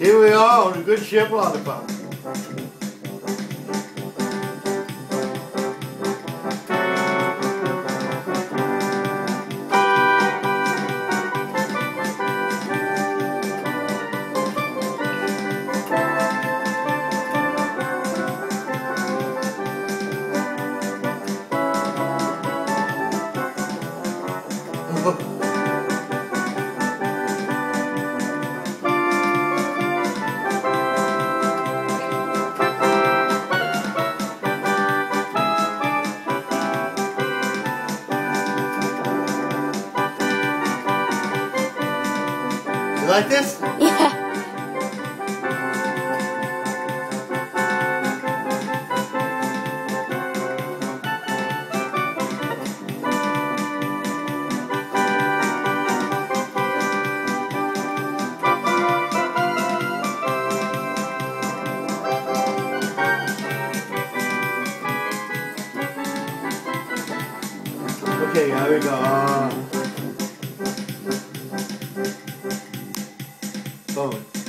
Here we are on a good ship lollipop. You like this? Yeah. Okay, here we go. Um, forward.